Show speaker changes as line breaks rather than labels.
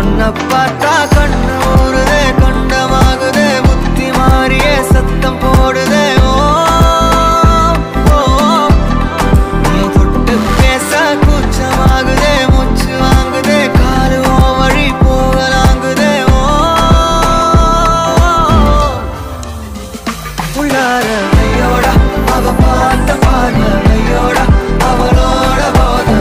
உன்னை பார்த்தா கண்ணு ஊறுதே கண்டமாகுதே புத்தி மாறியே சத்தம் போடுதே. ஓ தொட்டு பேச கூச்சமாகுதே மூச்சு வாங்குதே காலு வழி போகலாங்குதே. ஓ உள்ளார